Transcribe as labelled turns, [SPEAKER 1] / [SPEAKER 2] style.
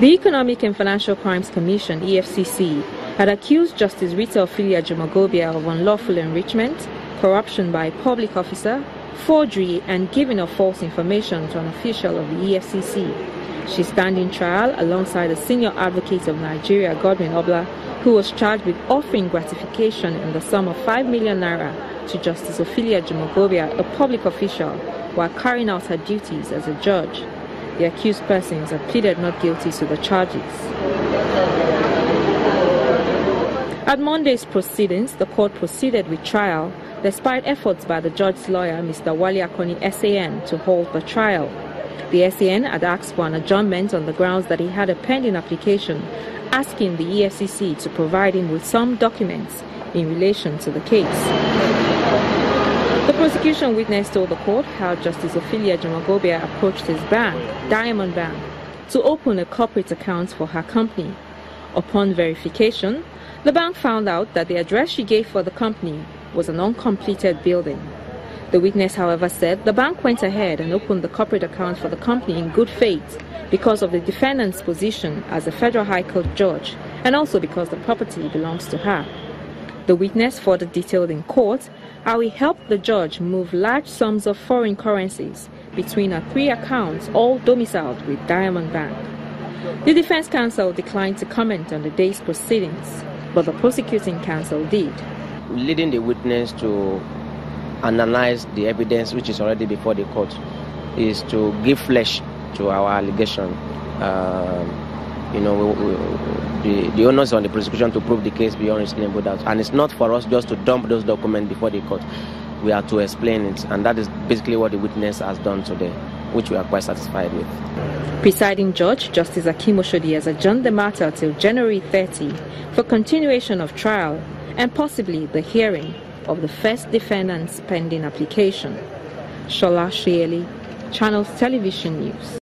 [SPEAKER 1] The Economic and Financial Crimes Commission, EFCC, had accused Justice Rita Ofili-Ajumogobia of unlawful enrichment, corruption by a public officer, forgery, and giving of false information to an official of the EFCC. She standing trial alongside a senior advocate of Nigeria, Godwin Obla, who was charged with offering gratification in the sum of 5 million naira to Justice Ofili-Ajumogobia, a public official, while carrying out her duties as a judge. The accused persons have pleaded not guilty to the charges. At Monday's proceedings, the court proceeded with trial despite efforts by the judge's lawyer, Mr. Wale Akoni SAN, to hold the trial. The SAN had asked for an adjournment on the grounds that he had a pending application asking the EFCC to provide him with some documents in relation to the case. The prosecution witness told the court how Justice Ofili-Ajumogobia approached his bank, Diamond Bank, to open a corporate account for her company. Upon verification, the bank found out that the address she gave for the company was an uncompleted building. The witness, however, said the bank went ahead and opened the corporate account for the company in good faith because of the defendant's position as a federal high court judge and also because the property belongs to her. The witness further detailed in court how he helped the judge move large sums of foreign currencies between her three accounts, all domiciled with Diamond Bank. The defense counsel declined to comment on the day's proceedings, but the prosecuting counsel did.
[SPEAKER 2] Leading the witness to analyze the evidence which is already before the court is to give flesh to our allegation. Um, you know, we, we, the, the onus on the prosecution to prove the case beyond reasonable doubt. And it's not for us just to dump those documents before the court. We are to explain it. And that is basically what the witness has done today, which we are quite satisfied with.
[SPEAKER 1] Presiding Judge Justice Hakeem Oshodi has adjourned the matter till January 30 for continuation of trial and possibly the hearing of the first defendant's pending application. Shola Shieli, Channels Television News.